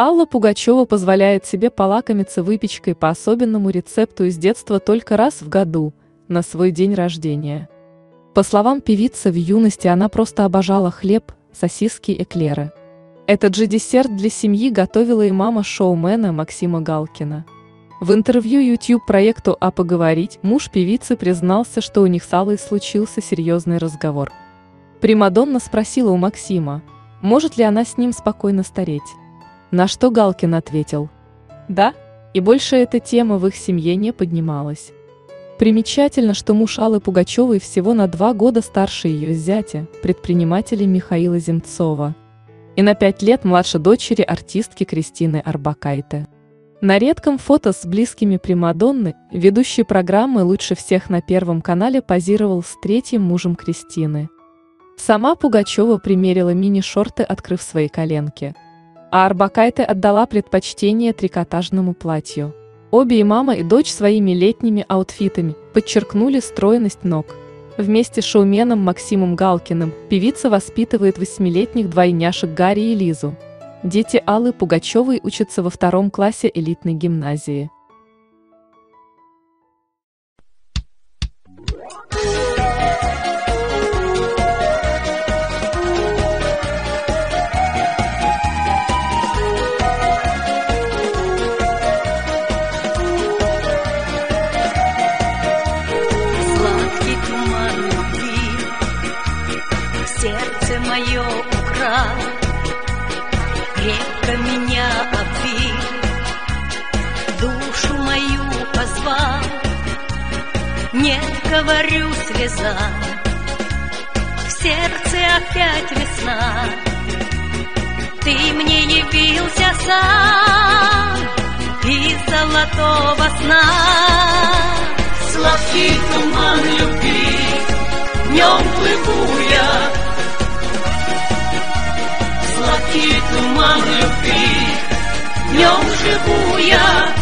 Алла Пугачева позволяет себе полакомиться выпечкой по особенному рецепту из детства только раз в году, на свой день рождения. По словам певицы, в юности она просто обожала хлеб, сосиски и эклеры. Этот же десерт для семьи готовила и мама шоумена Максима Галкина. В интервью YouTube-проекту «А поговорить» муж певицы признался, что у них с Аллой случился серьезный разговор. Примадонна спросила у Максима, может ли она с ним спокойно стареть. На что Галкин ответил «Да», и больше эта тема в их семье не поднималась. Примечательно, что муж Аллы Пугачевой всего на два года старше ее зятя, предпринимателя Михаила Земцова, и на пять лет младше дочери артистки Кристины Арбакайте. На редком фото с близкими Примадонны ведущий программы «Лучше всех» на Первом канале позировал с третьим мужем Кристины. Сама Пугачева примерила мини-шорты, открыв свои коленки – а Арбакайте отдала предпочтение трикотажному платью. Обе и мама, и дочь своими летними аутфитами подчеркнули стройность ног. Вместе с шоуменом Максимом Галкиным певица воспитывает восьмилетних двойняшек Гарри и Лизу. Дети Аллы Пугачевой учатся во втором классе элитной гимназии. Мое украл, крепко меня обвил, душу мою позвал, нет, говорю, слеза, в сердце опять весна, ты мне явился сам из золотого сна. Сладкий туман 牛逼永世不呀